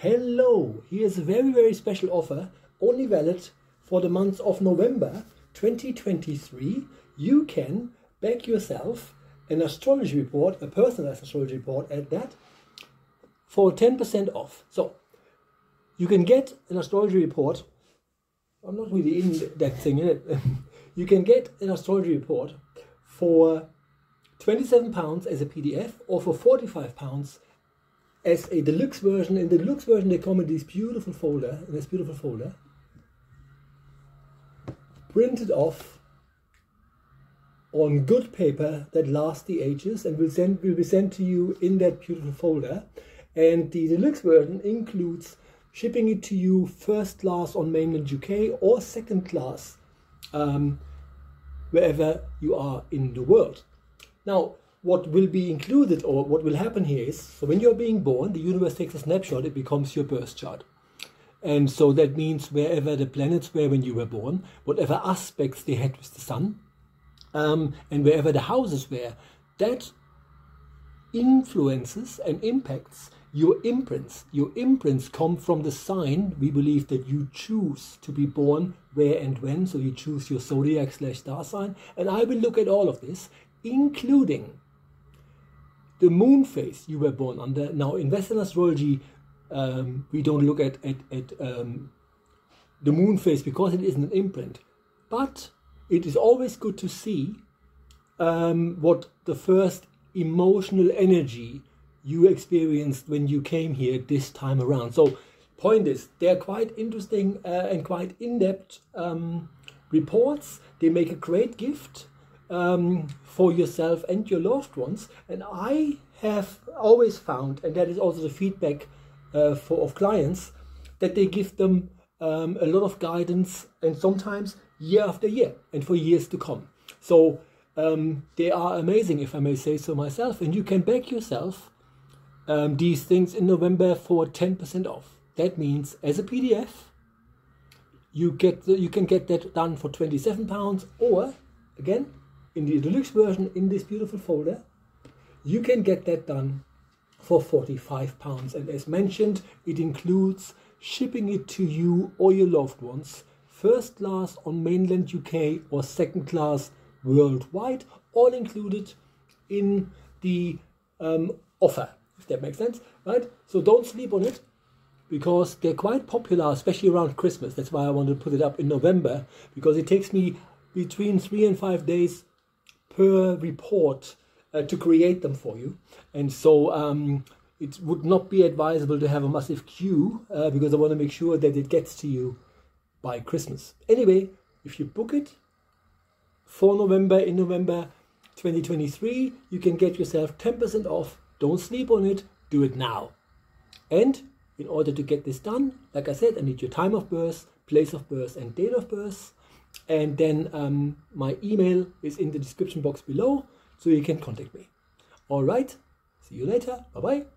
Hello, here's a very, very special offer, only valid for the month of November 2023. You can back yourself an astrology report, a personalized astrology report at that, for 10% off. So you can get an astrology report. I'm not really in that thing, in eh? it. you can get an astrology report for 27 pounds as a PDF or for 45 pounds as a deluxe version. In the deluxe version, they come in this beautiful folder, in this beautiful folder, printed off on good paper that lasts the ages and will send will be sent to you in that beautiful folder. And the deluxe version includes shipping it to you first class on mainland UK or second class um, wherever you are in the world. Now, what will be included or what will happen here is so when you're being born, the universe takes a snapshot, it becomes your birth chart. And so that means wherever the planets were when you were born, whatever aspects they had with the sun, um, and wherever the houses were, that influences and impacts your imprints. Your imprints come from the sign we believe that you choose to be born where and when. So you choose your zodiac slash star sign. And I will look at all of this, including the moon phase you were born under. Now, in Western astrology, um, we don't look at, at, at um, the moon phase because it isn't an imprint. But it is always good to see um, what the first emotional energy you experienced when you came here this time around. So, point is, they're quite interesting uh, and quite in-depth um, reports. They make a great gift um, for yourself and your loved ones. And I have always found, and that is also the feedback uh, for of clients, that they give them um, a lot of guidance and sometimes year after year and for years to come. So um, they are amazing, if I may say so myself. And you can back yourself um, these things in November for 10% off. That means as a PDF, you get the, you can get that done for 27 pounds or again in the deluxe version in this beautiful folder you can get that done for 45 pounds and as mentioned it includes shipping it to you or your loved ones first class on mainland UK or second class worldwide all included in the um, offer if that makes sense, right? So don't sleep on it because they're quite popular, especially around Christmas. That's why I wanted to put it up in November because it takes me between three and five days per report uh, to create them for you. And so um, it would not be advisable to have a massive queue uh, because I want to make sure that it gets to you by Christmas. Anyway, if you book it for November in November 2023, you can get yourself 10% off don't sleep on it, do it now. And in order to get this done, like I said, I need your time of birth, place of birth, and date of birth. And then um, my email is in the description box below, so you can contact me. All right, see you later. Bye bye.